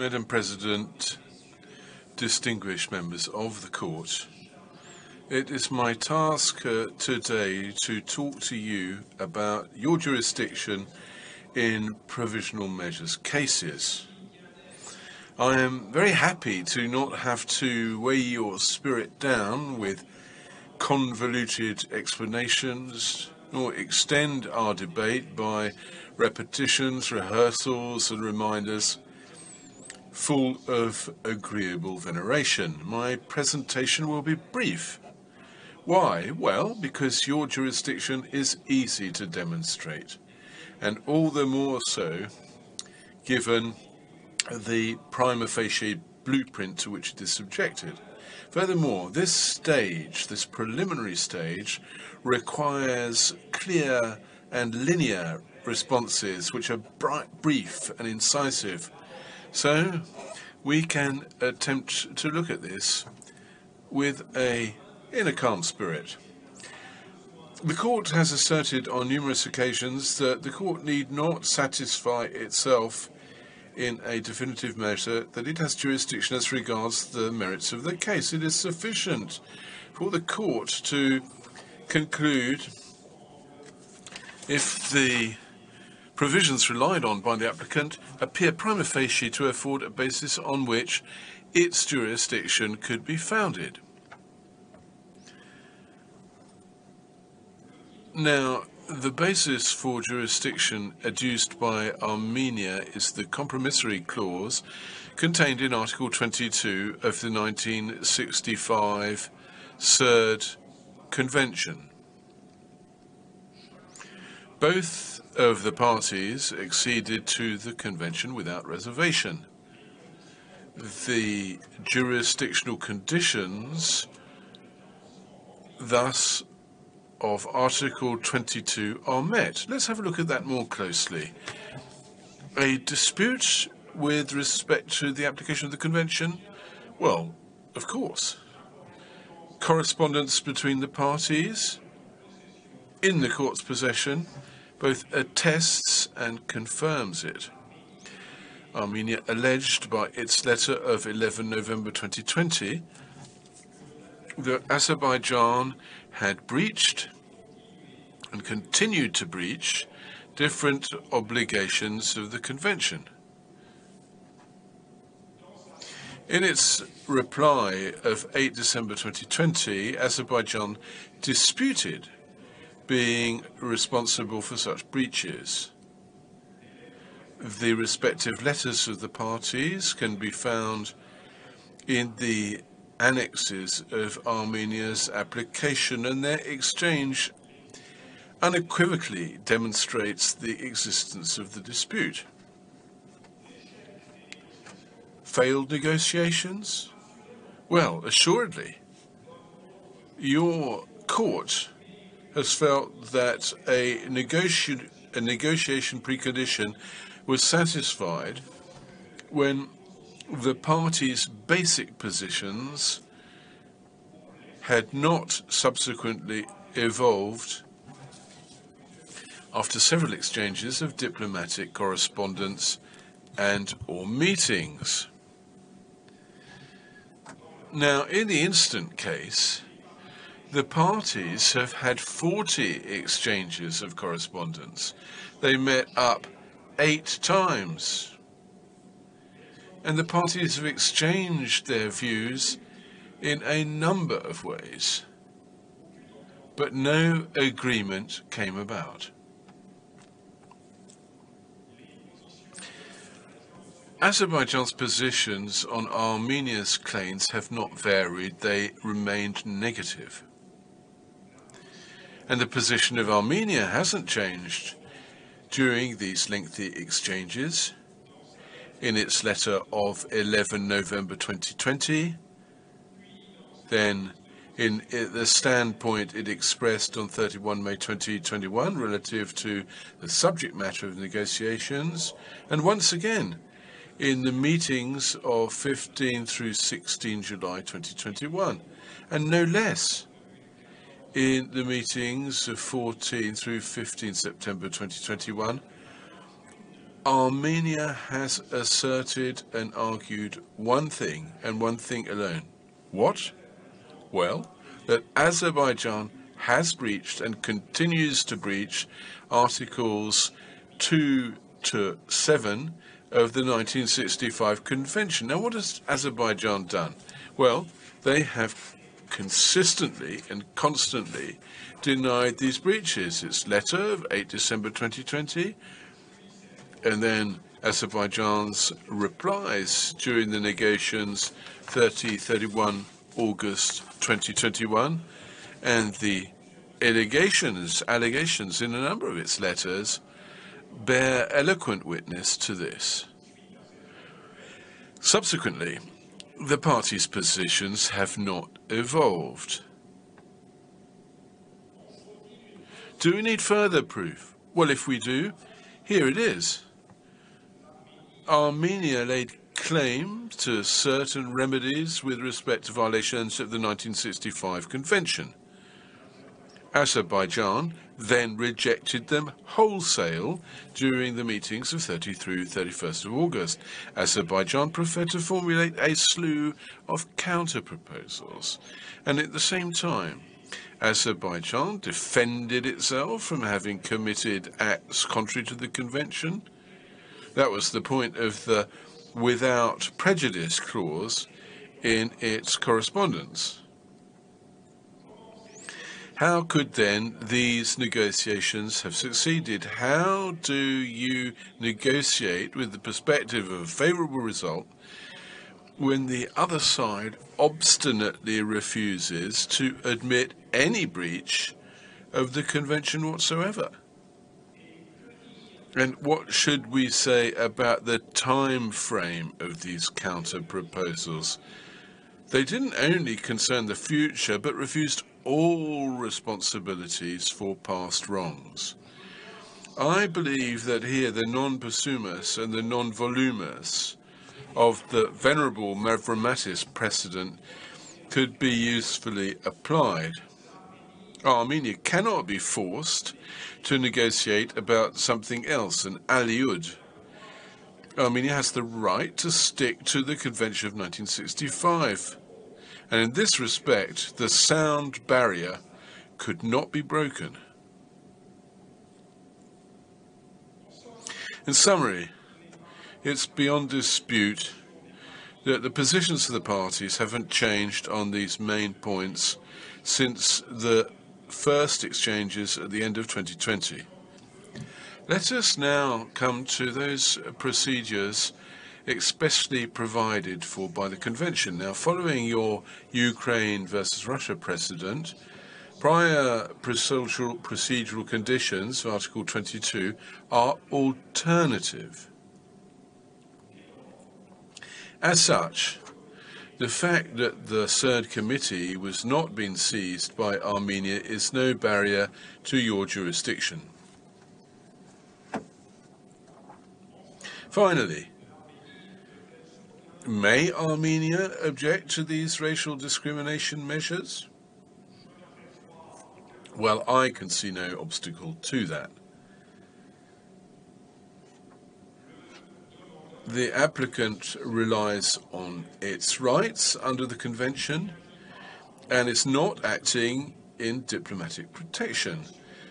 Madam President, distinguished members of the court, it is my task uh, today to talk to you about your jurisdiction in provisional measures cases. I am very happy to not have to weigh your spirit down with convoluted explanations nor extend our debate by repetitions, rehearsals, and reminders full of agreeable veneration. My presentation will be brief. Why? Well, because your jurisdiction is easy to demonstrate, and all the more so given the prima facie blueprint to which it is subjected. Furthermore, this stage, this preliminary stage, requires clear and linear responses which are bright, brief and incisive so we can attempt to look at this with a in a calm spirit. The court has asserted on numerous occasions that the court need not satisfy itself in a definitive measure that it has jurisdiction as regards the merits of the case. It is sufficient for the court to conclude if the provisions relied on by the applicant appear prima facie to afford a basis on which its jurisdiction could be founded. Now, the basis for jurisdiction adduced by Armenia is the compromissory clause contained in Article 22 of the 1965 CERD Convention. Both of the parties acceded to the convention without reservation. The jurisdictional conditions, thus, of Article 22 are met. Let's have a look at that more closely. A dispute with respect to the application of the convention? Well, of course. Correspondence between the parties in the court's possession both attests and confirms it. Armenia alleged by its letter of 11 November 2020 that Azerbaijan had breached and continued to breach different obligations of the convention. In its reply of 8 December 2020, Azerbaijan disputed being responsible for such breaches. The respective letters of the parties can be found in the annexes of Armenia's application, and their exchange unequivocally demonstrates the existence of the dispute. Failed negotiations? Well, assuredly. Your court has felt that a, negoti a negotiation precondition was satisfied when the parties' basic positions had not subsequently evolved after several exchanges of diplomatic correspondence and or meetings. Now, in the instant case, the parties have had 40 exchanges of correspondence. They met up eight times. And the parties have exchanged their views in a number of ways. But no agreement came about. Azerbaijan's positions on Armenia's claims have not varied, they remained negative and the position of Armenia hasn't changed during these lengthy exchanges. In its letter of 11 November 2020, then in the standpoint it expressed on 31 May 2021 relative to the subject matter of negotiations, and once again in the meetings of 15 through 16 July 2021, and no less in the meetings of 14 through 15 September 2021, Armenia has asserted and argued one thing and one thing alone. What? Well, that Azerbaijan has breached and continues to breach Articles 2 to 7 of the 1965 Convention. Now, what has Azerbaijan done? Well, they have consistently and constantly denied these breaches. Its letter of 8 December 2020, and then Azerbaijan's replies during the negations 30 31 August 2021, and the allegations, allegations in a number of its letters bear eloquent witness to this. Subsequently, the parties' positions have not evolved. Do we need further proof? Well, if we do, here it is. Armenia laid claim to certain remedies with respect to violations of the 1965 Convention. Azerbaijan then rejected them wholesale during the meetings of 30 through 31st of August. Azerbaijan preferred to formulate a slew of counter-proposals, and at the same time, Azerbaijan defended itself from having committed acts contrary to the convention. That was the point of the without prejudice clause in its correspondence. How could then these negotiations have succeeded? How do you negotiate with the perspective of a favourable result when the other side obstinately refuses to admit any breach of the convention whatsoever? And what should we say about the time frame of these counter proposals? They didn't only concern the future, but refused all responsibilities for past wrongs. I believe that here the non possumus and the non volumus of the venerable Mavrommatis precedent could be usefully applied. Armenia cannot be forced to negotiate about something else, an aliud. Armenia has the right to stick to the Convention of 1965. And in this respect, the sound barrier could not be broken. In summary, it's beyond dispute that the positions of the parties haven't changed on these main points since the first exchanges at the end of 2020. Let us now come to those procedures expressly provided for by the Convention. Now, following your Ukraine versus Russia precedent, prior procedural, procedural conditions, Article 22, are alternative. As such, the fact that the CERD committee was not being seized by Armenia is no barrier to your jurisdiction. Finally, May Armenia object to these racial discrimination measures? Well, I can see no obstacle to that. The applicant relies on its rights under the convention and is not acting in diplomatic protection.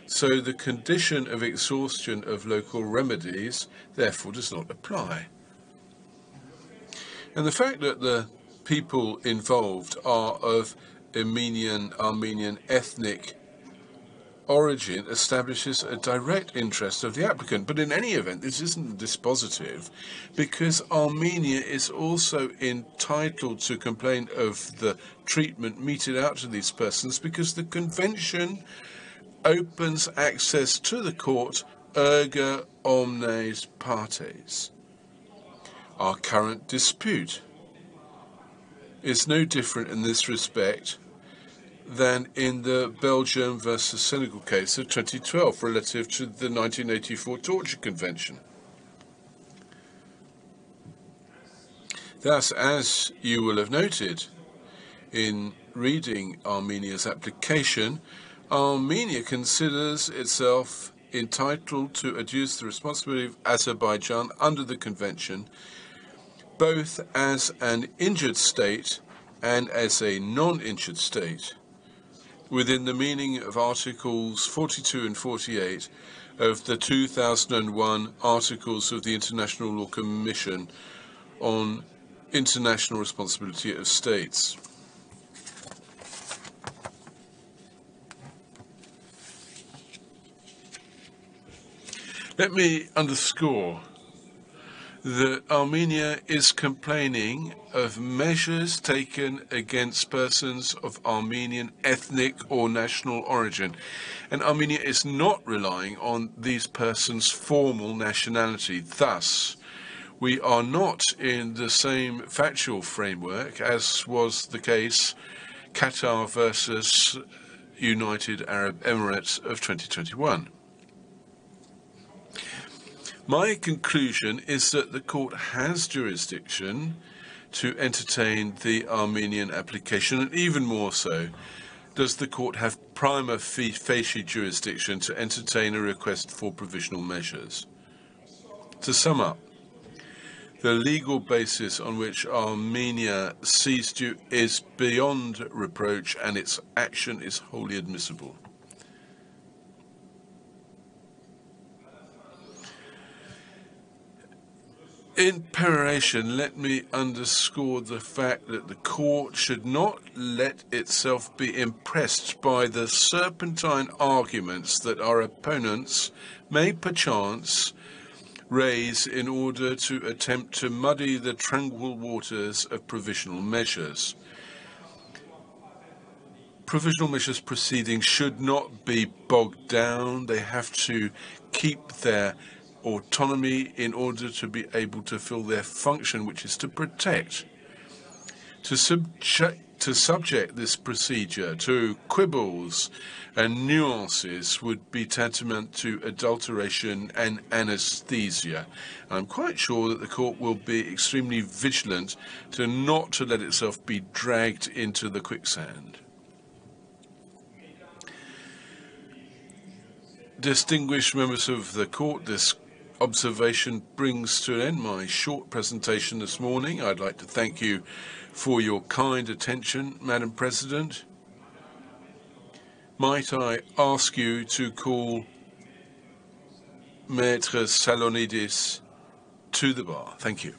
So the condition of exhaustion of local remedies therefore does not apply. And the fact that the people involved are of Armenian, Armenian ethnic origin establishes a direct interest of the applicant. But in any event, this isn't dispositive because Armenia is also entitled to complain of the treatment meted out to these persons because the convention opens access to the court erga omnes partes our current dispute is no different in this respect than in the Belgium versus Senegal case of 2012 relative to the 1984 Torture Convention. Thus, as you will have noted in reading Armenia's application, Armenia considers itself entitled to adduce the responsibility of Azerbaijan under the convention, both as an injured state and as a non-injured state, within the meaning of Articles 42 and 48 of the 2001 Articles of the International Law Commission on International Responsibility of States. Let me underscore that Armenia is complaining of measures taken against persons of Armenian ethnic or national origin. And Armenia is not relying on these persons' formal nationality. Thus, we are not in the same factual framework as was the case Qatar versus United Arab Emirates of 2021. My conclusion is that the court has jurisdiction to entertain the Armenian application, and even more so, does the court have prima facie jurisdiction to entertain a request for provisional measures. To sum up, the legal basis on which Armenia seized you is beyond reproach and its action is wholly admissible. In peroration, let me underscore the fact that the court should not let itself be impressed by the serpentine arguments that our opponents may perchance raise in order to attempt to muddy the tranquil waters of provisional measures. Provisional measures proceedings should not be bogged down. They have to keep their autonomy in order to be able to fill their function, which is to protect. To subject, to subject this procedure to quibbles and nuances would be tantamount to adulteration and anesthesia. I'm quite sure that the court will be extremely vigilant to not to let itself be dragged into the quicksand. Distinguished members of the court, this observation brings to an end my short presentation this morning. I'd like to thank you for your kind attention, Madam President. Might I ask you to call Maître Salonidis to the bar? Thank you.